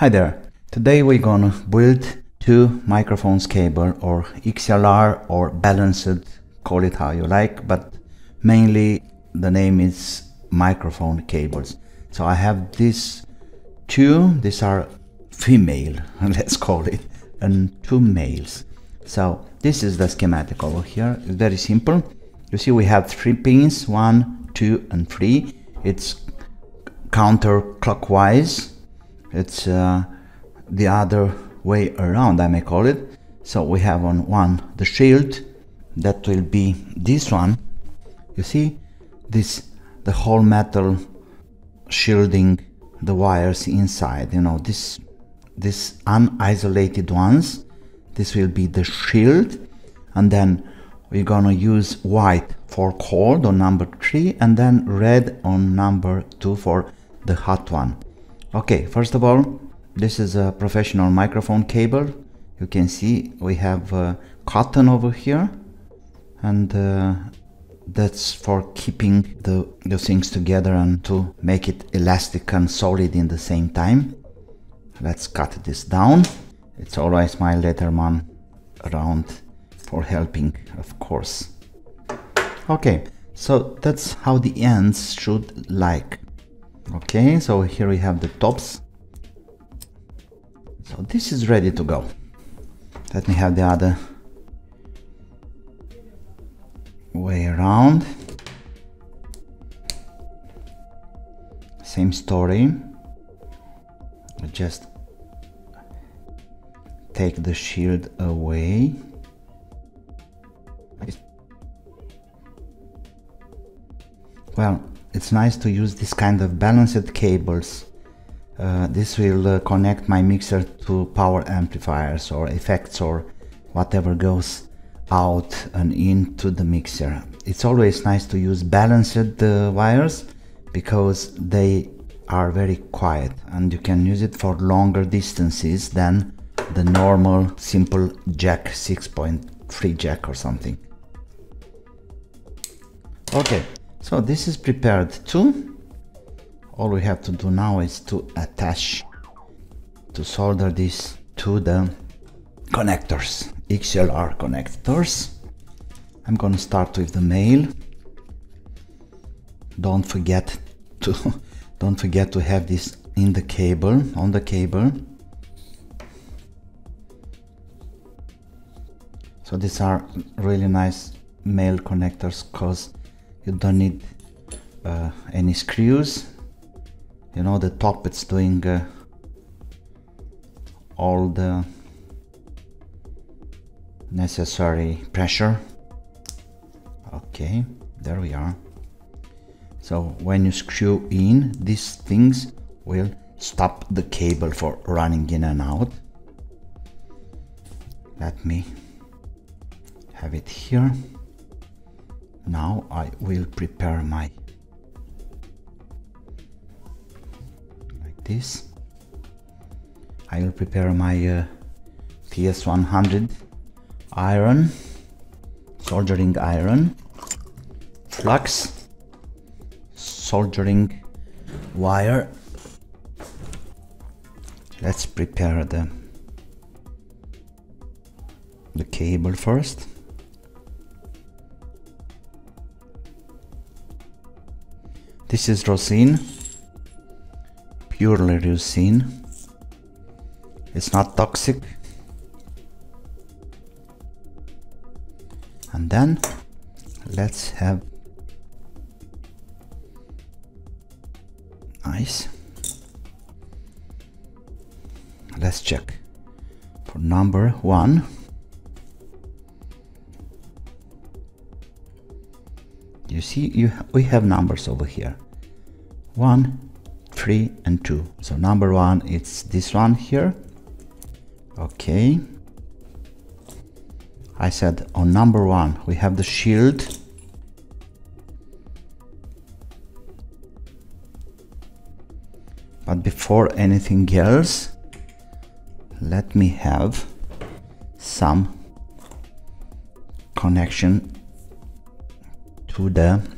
Hi there. Today we're gonna build two microphones cable or XLR or balanced, call it how you like, but mainly the name is microphone cables. So I have these two, these are female, let's call it, and two males. So this is the schematic over here. It's very simple. You see we have three pins, one, two, and three. It's counterclockwise it's uh, the other way around I may call it. So we have on one the shield. That will be this one. You see this the whole metal shielding the wires inside you know this this unisolated ones. This will be the shield. And then we're gonna use white for cold on number three and then red on number two for the hot one okay first of all this is a professional microphone cable. You can see we have uh, cotton over here. And uh, that's for keeping the, the things together and to make it elastic and solid in the same time. Let's cut this down. It's always my Leatherman around for helping of course. Okay so that's how the ends should like okay so here we have the tops. So this is ready to go. Let me have the other way around. Same story. Just take the shield away. Well it's nice to use this kind of balanced cables. Uh, this will uh, connect my mixer to power amplifiers or effects or whatever goes out and into the mixer. It's always nice to use balanced uh, wires because they are very quiet and you can use it for longer distances than the normal simple jack 6.3 jack or something. Okay, so this is prepared too. All we have to do now is to attach, to solder this to the connectors, XLR connectors. I'm gonna start with the male. Don't forget to don't forget to have this in the cable, on the cable. So these are really nice male connectors because you don't need uh, any screws. You know the top it's doing uh, all the necessary pressure. Okay there we are. So when you screw in these things will stop the cable for running in and out. Let me have it here now I will prepare my like this. I will prepare my uh, TS100 iron soldering iron flux soldering wire. Let's prepare the the cable first This is rosin, purely rosin. It's not toxic. And then let's have nice. Let's check for number one. you see you we have numbers over here one three and two. So number one it's this one here. Okay. I said on number one we have the shield. But before anything else let me have some connection to the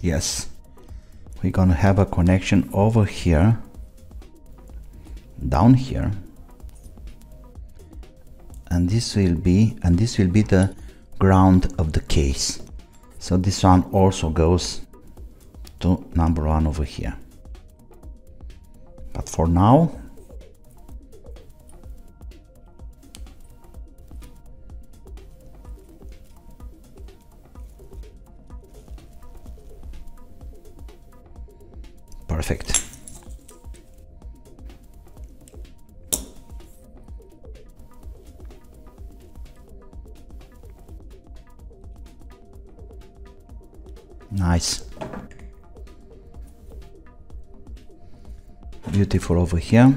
yes. We're gonna have a connection over here down here. And this will be and this will be the ground of the case. So this one also goes to number one over here. But for now nice. Beautiful over here.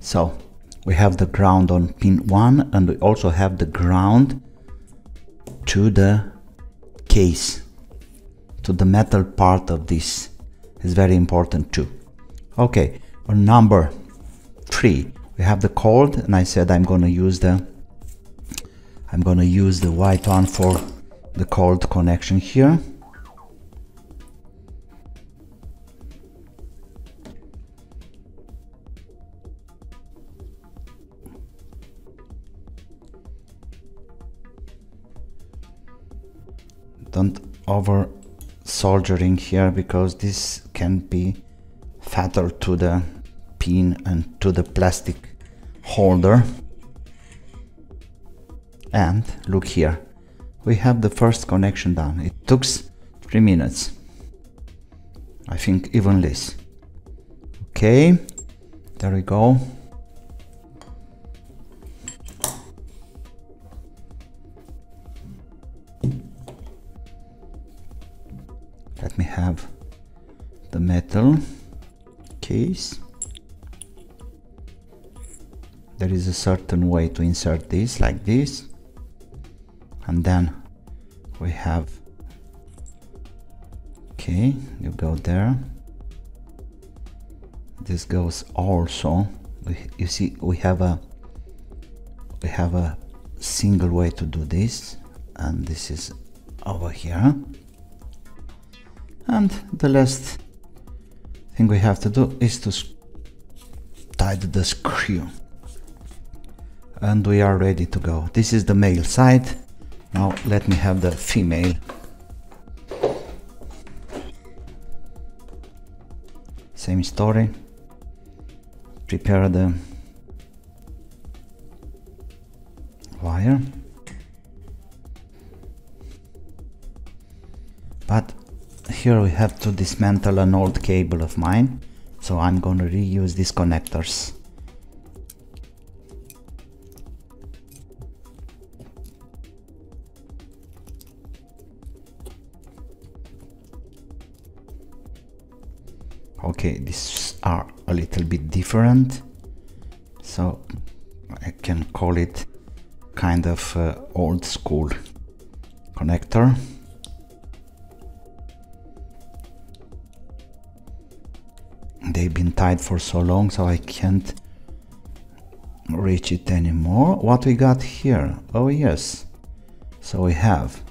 So we have the ground on pin 1 and we also have the ground to the case to the metal part of this. Is very important too. Okay on number 3 we have the cold and I said I'm gonna use the I'm gonna use the white one for the cold connection here. Don't over soldering here because this can be fatal to the pin and to the plastic holder and look here we have the first connection done. It took three minutes. I think even less. Okay, there we go. Let me have the metal case. There is a certain way to insert this like this and then we have okay you go there. This goes also. We, you see we have a we have a single way to do this. And this is over here. And the last thing we have to do is to tighten the screw. And we are ready to go. This is the male side now let me have the female. Same story. Prepare the wire. But here we have to dismantle an old cable of mine. So I'm going to reuse these connectors. Okay these are a little bit different. So I can call it kind of uh, old school connector. They've been tied for so long so I can't reach it anymore. What we got here? Oh yes. So we have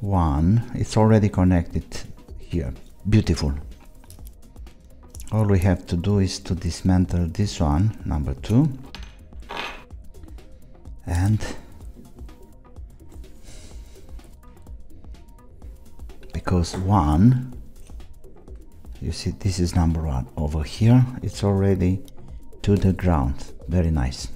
one. It's already connected here. Beautiful all we have to do is to dismantle this one number two. And because one you see this is number one over here. It's already to the ground. Very nice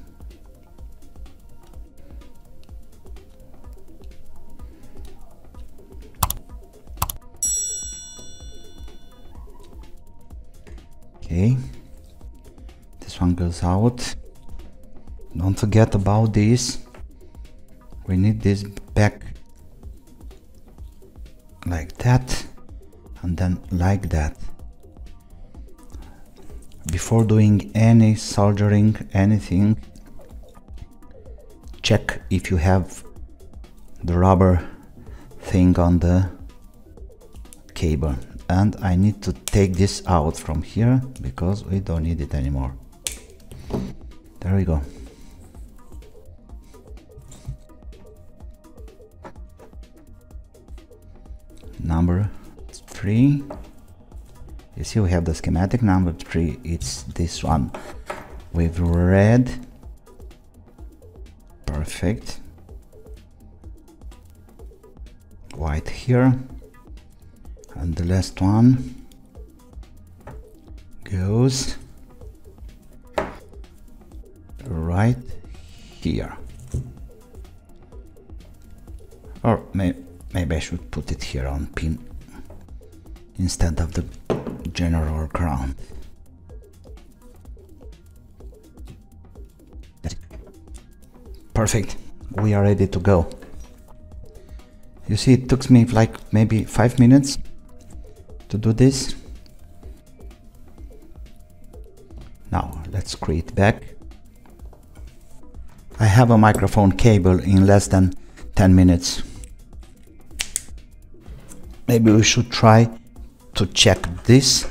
okay this one goes out. Don't forget about this. We need this back like that and then like that. Before doing any soldering anything check if you have the rubber thing on the cable and I need to take this out from here because we don't need it anymore. There we go. Number 3 you see we have the schematic number 3 it's this one. With red perfect. White here and the last one goes right here. Or may, maybe I should put it here on pin instead of the general ground. Perfect. We are ready to go. You see it took me like maybe five minutes to do this. Now let's create back. I have a microphone cable in less than 10 minutes. Maybe we should try to check this.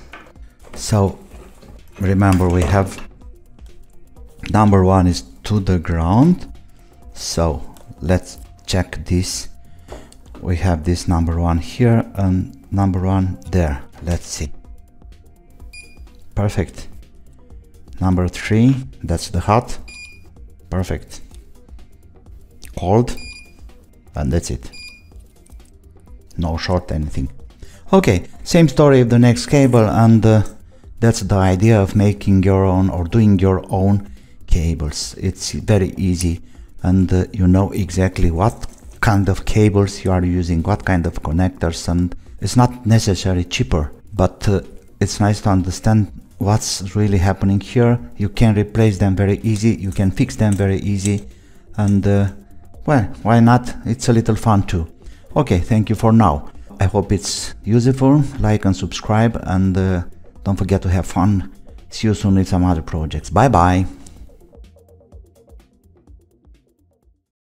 So remember we have number one is to the ground. So let's check this. We have this number one here and number one there. Let's see. Perfect. Number three that's the hot. Perfect. Cold. And that's it. No short anything. Okay same story of the next cable and uh, that's the idea of making your own or doing your own cables. It's very easy and uh, you know exactly what kind of cables you are using, what kind of connectors, and it's not necessarily cheaper, but uh, it's nice to understand what's really happening here. You can replace them very easy, you can fix them very easy, and uh, well, why not? It's a little fun too. Okay, thank you for now. I hope it's useful. Like and subscribe, and uh, don't forget to have fun. See you soon with some other projects. Bye bye.